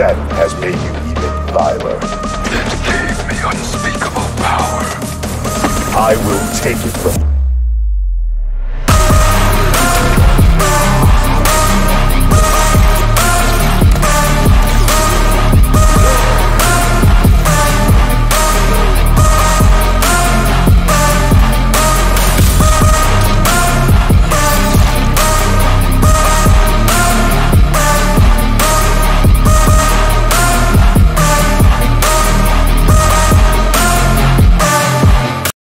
Death has made you even viler. It gave me unspeakable power. I will take it from you.